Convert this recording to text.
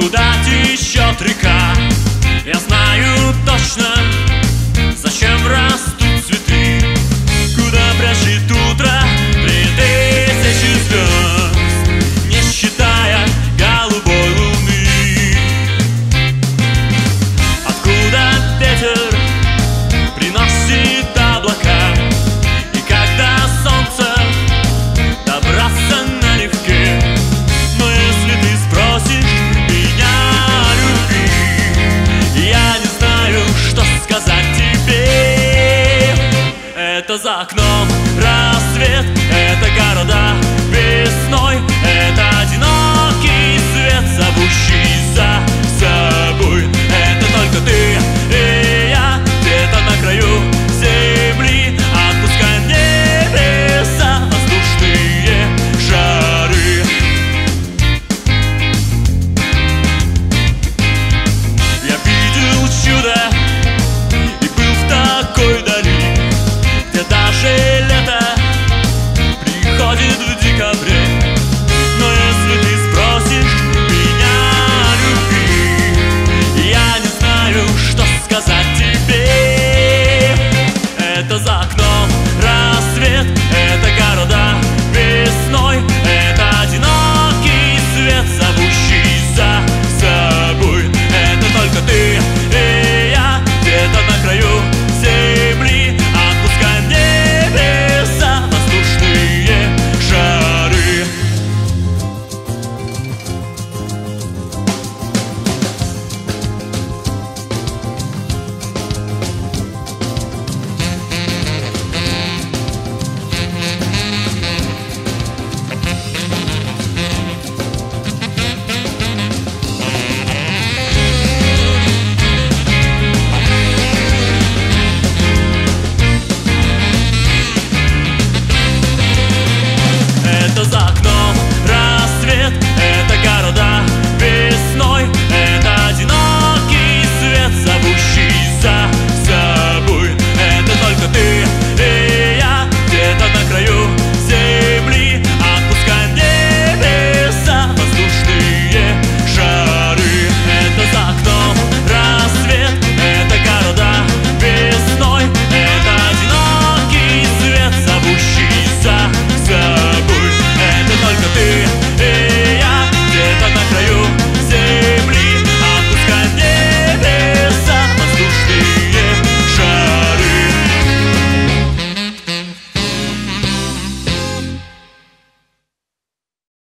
Куда ты еще? cabré.